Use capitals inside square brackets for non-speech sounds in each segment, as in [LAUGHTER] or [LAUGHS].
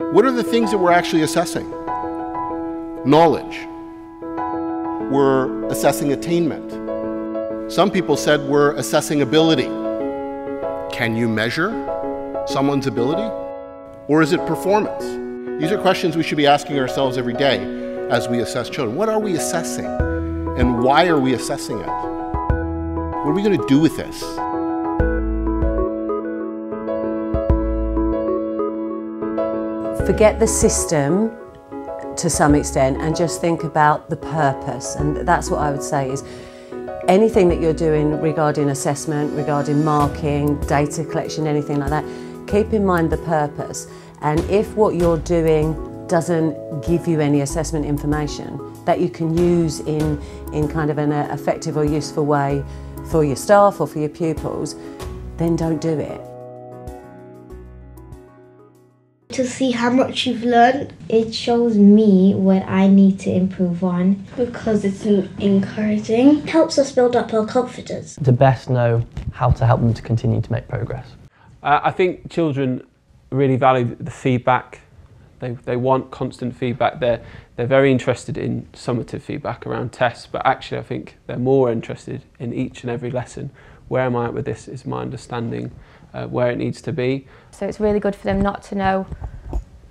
What are the things that we're actually assessing? Knowledge. We're assessing attainment. Some people said we're assessing ability. Can you measure someone's ability? Or is it performance? These are questions we should be asking ourselves every day as we assess children. What are we assessing? And why are we assessing it? What are we going to do with this? Forget the system to some extent and just think about the purpose. And that's what I would say is anything that you're doing regarding assessment, regarding marking, data collection, anything like that, keep in mind the purpose. And if what you're doing doesn't give you any assessment information that you can use in, in kind of an uh, effective or useful way for your staff or for your pupils, then don't do it. To see how much you've learned, it shows me what I need to improve on. Because it's encouraging. It helps us build up our confidence. To best know how to help them to continue to make progress. Uh, I think children really value the feedback. They, they want constant feedback. They're, they're very interested in summative feedback around tests, but actually I think they're more interested in each and every lesson. Where am I at with this? Is my understanding uh, where it needs to be? So it's really good for them not to know,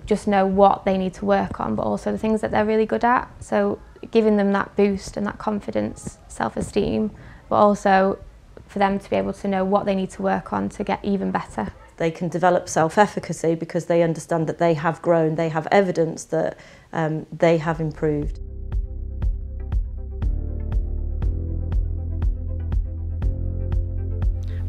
just know what they need to work on, but also the things that they're really good at. So giving them that boost and that confidence, self-esteem, but also for them to be able to know what they need to work on to get even better. They can develop self-efficacy because they understand that they have grown, they have evidence that um, they have improved.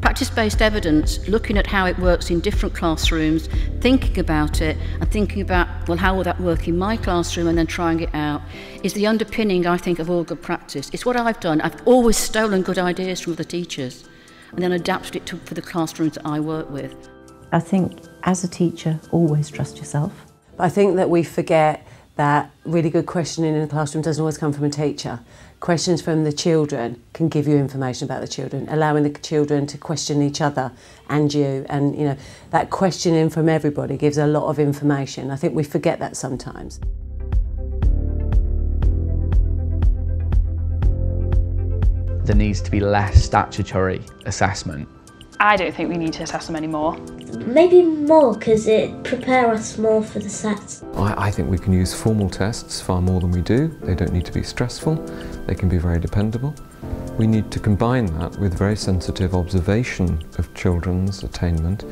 Practice-based evidence, looking at how it works in different classrooms, thinking about it and thinking about, well, how will that work in my classroom and then trying it out, is the underpinning, I think, of all good practice. It's what I've done. I've always stolen good ideas from other teachers and then adapted it to, for the classrooms that I work with. I think, as a teacher, always trust yourself. I think that we forget that really good questioning in the classroom doesn't always come from a teacher. Questions from the children can give you information about the children, allowing the children to question each other and you. And, you know, that questioning from everybody gives a lot of information. I think we forget that sometimes. There needs to be less statutory assessment I don't think we need to assess them anymore. Maybe more because it prepare us more for the SATs. I, I think we can use formal tests far more than we do. They don't need to be stressful. They can be very dependable. We need to combine that with very sensitive observation of children's attainment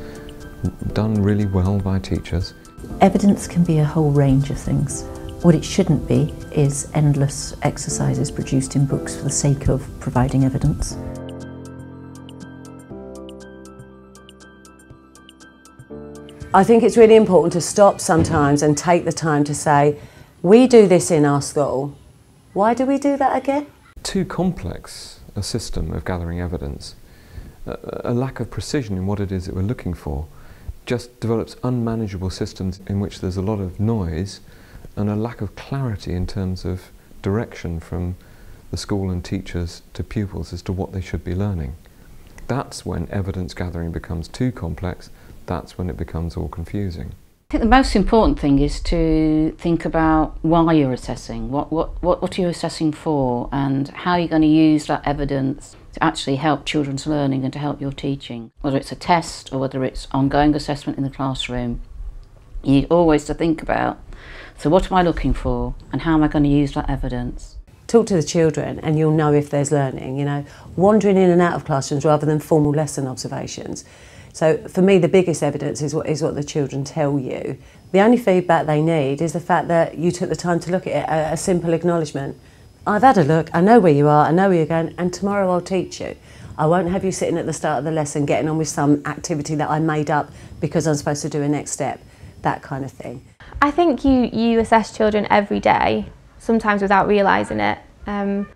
done really well by teachers. Evidence can be a whole range of things. What it shouldn't be is endless exercises produced in books for the sake of providing evidence. I think it's really important to stop sometimes and take the time to say, we do this in our school. Why do we do that again? Too complex a system of gathering evidence, a, a lack of precision in what it is that we're looking for, just develops unmanageable systems in which there's a lot of noise and a lack of clarity in terms of direction from the school and teachers to pupils as to what they should be learning. That's when evidence gathering becomes too complex that's when it becomes all confusing. I think the most important thing is to think about why you're assessing, what, what, what, what are you assessing for and how are you're going to use that evidence to actually help children's learning and to help your teaching. Whether it's a test or whether it's ongoing assessment in the classroom, you need always to think about, so what am I looking for and how am I going to use that evidence? Talk to the children and you'll know if there's learning, you know, wandering in and out of classrooms rather than formal lesson observations. So for me, the biggest evidence is what, is what the children tell you. The only feedback they need is the fact that you took the time to look at it, a, a simple acknowledgement. I've had a look, I know where you are, I know where you're going, and tomorrow I'll teach you. I won't have you sitting at the start of the lesson getting on with some activity that I made up because I'm supposed to do a next step, that kind of thing. I think you, you assess children every day, sometimes without realising it. Um,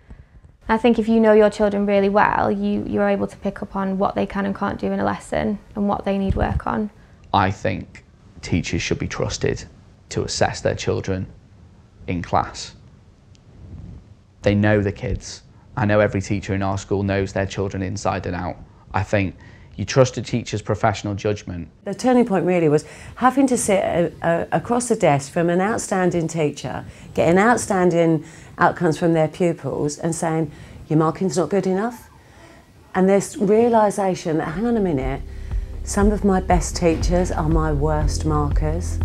I think if you know your children really well, you, you're able to pick up on what they can and can't do in a lesson and what they need work on. I think teachers should be trusted to assess their children in class. They know the kids. I know every teacher in our school knows their children inside and out. I think You trust a teacher's professional judgment. The turning point really was having to sit uh, uh, a, a, across the desk from an outstanding teacher, getting outstanding outcomes from their pupils and saying, your marking's not good enough. And this realisation that, hang on a minute, some of my best teachers are my worst markers.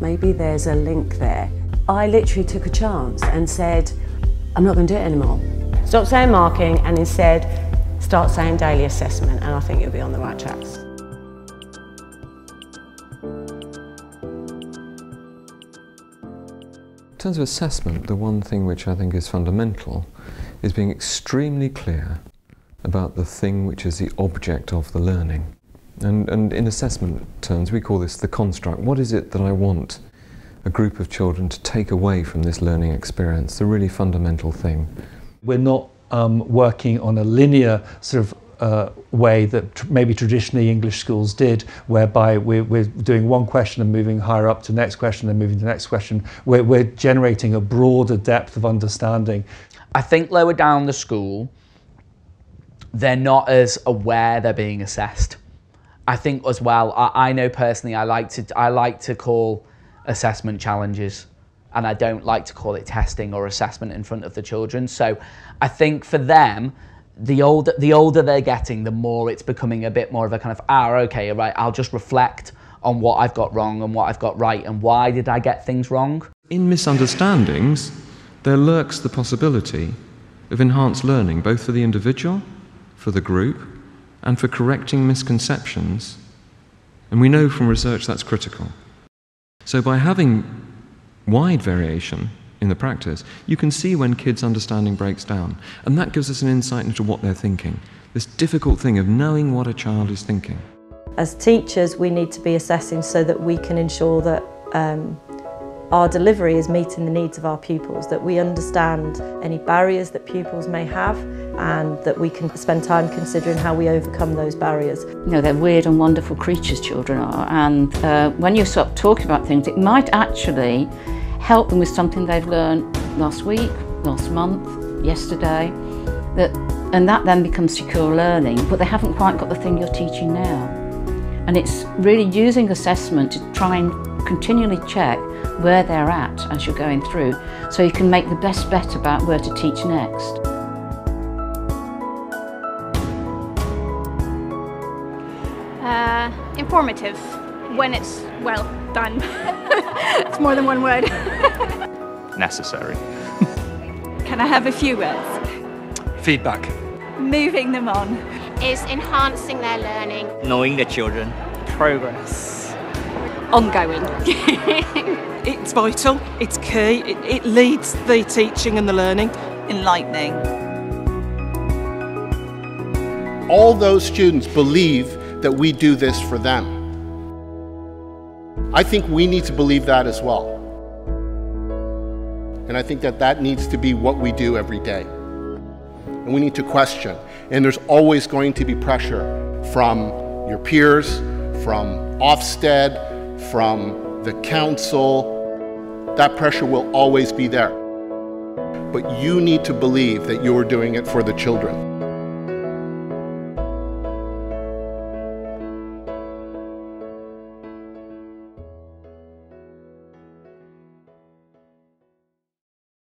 Maybe there's a link there. I literally took a chance and said, I'm not going to do it anymore. Stop saying marking and instead start saying daily assessment and I think you'll be on the right tracks. In terms of assessment, the one thing which I think is fundamental is being extremely clear about the thing which is the object of the learning. And, and in assessment terms, we call this the construct. What is it that I want a group of children to take away from this learning experience, the really fundamental thing? We're not um, working on a linear sort of uh, way that tr maybe traditionally English schools did, whereby we're, we're, doing one question and moving higher up to the next question and moving to the next question. We're, we're generating a broader depth of understanding. I think lower down the school, they're not as aware they're being assessed. I think as well, I, I know personally, I like to I like to call assessment challenges and I don't like to call it testing or assessment in front of the children. So I think for them, the older the older they're getting, the more it's becoming a bit more of a kind of ah okay right I'll just reflect on what I've got wrong and what I've got right and why did I get things wrong. In misunderstandings, there lurks the possibility of enhanced learning both for the individual, for the group, and for correcting misconceptions. And we know from research that's critical. So by having wide variation in the practice, you can see when kids' understanding breaks down. And that gives us an insight into what they're thinking. This difficult thing of knowing what a child is thinking. As teachers, we need to be assessing so that we can ensure that um, our delivery is meeting the needs of our pupils, that we understand any barriers that pupils may have and that we can spend time considering how we overcome those barriers. You know, they're weird and wonderful creatures, children are, and uh, when you start talking about things, it might actually help them with something they've learned last week, last month, yesterday, that, and that then becomes secure learning, but they haven't quite got the thing you're teaching now. And it's really using assessment to try and continually check where they're at as you're going through so you can make the best bet about where to teach next. Informative when it's well done. [LAUGHS] it's more than one word. [LAUGHS] Necessary. [LAUGHS] Can I have a few words? Feedback. Moving them on. Is enhancing their learning. Knowing the children. Progress. Ongoing. it's vital, it's key, it, it leads the teaching and the learning. Enlightening. All those students believe that we do this for them. I think we need to believe that as well. And I think that that needs to be what we do every day. And we need to question. And there's always going to be pressure from your peers, from Ofsted, from the council. That pressure will always be there. But you need to believe that you're doing it for the children.